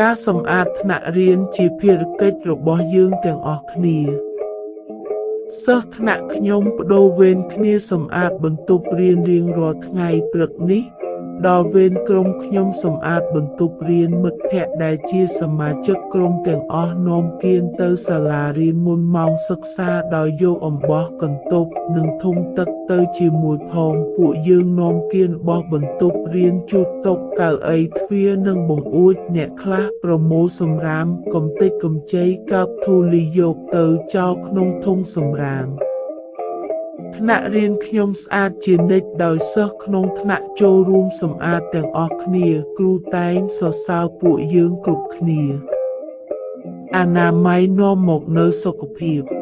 ការសម្អាតថ្នាក់រៀនជាភារកិច្ចរបស់យើងទាំងអស់គ្នាសិស្សថ្នាក់ខ្ញុំបដូរវេនគ្នាសម្អាតបន្ទប់រៀនរៀងរាល់ថ្ងៃព្រឹកនេះ ដល់វេនក្រុមខ្ញុំសម្អាតបន្ទប់រៀនមិត្តភ័ក្តិដែលជាសមាជិកក្រុមទាំងអស់នាំគៀនទៅសាលារៀនមុនម៉ោងសិក្សាដោយយកអំបោះកន្ទប់និងធុងទឹកទៅជាមួយផងពួកយើងនាំគៀនបោះបន្ទប់រៀនជូតតុកៅអីទ្វារនិងបង្អួចអ្នកខ្លះប្រមូលសម្រាមកំទេចកំជ័យកាប់ធូលីយកទៅចោលក្នុងធុងសម្រាម ថ្នាក់រៀនខ្ញុំស្អាតជានិច្ចដោយសិស្សក្នុងថ្នាក់ចូលរួមសម្អាតទាំងអស់គ្នា គ្រូតែងសរសើរពួកយើងគ្រប់គ្នា អនាម័យនាំមកនៅសុខភាព